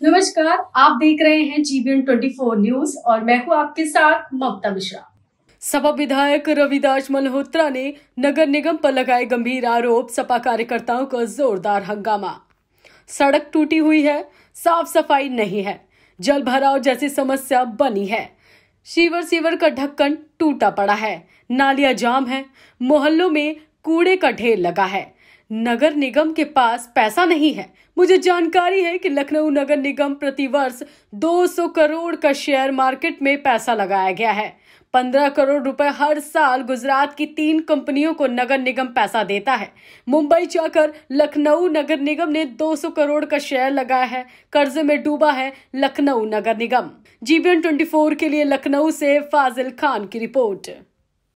नमस्कार, आप देख रहे हैं जीबीएन 24 न्यूज़ और मैं हूँ आपके साथ ममता मिश्रा। सपा विधायक रविदास मल्होत्रा ने नगर निगम पर लगाए गंभीर आरोप सपा कार्यकर्ताओं का जोरदार हंगामा। सड़क टूटी हुई है, साफ़ सफ़ाई नहीं है, जल भराव जैसी समस्या बनी है। शिवर सीवर का ढक्कन टूटा पड़ा है, नालियाँ जाम है, मोहल्लों में कूड़े का ढेर लगा है। नगर निगम के पास पैसा नहीं है। मुझे जानकारी है कि लखनऊ नगर निगम प्रतिवर्ष 200 करोड़ का शेयर मार्केट में पैसा लगाया गया है। 15 करोड़ रुपए हर साल गुजरात की तीन कंपनियों को नगर निगम पैसा देता है। मुंबई जाकर लखनऊ नगर निगम ने 200 करोड़ का शेयर लगाया है। कर्जे में डूबा है लखनऊ नगर निगम। जीबीएन 24 के लिए लखनऊ से फाजिल खान की रिपोर्ट।